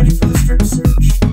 ready for the strip search.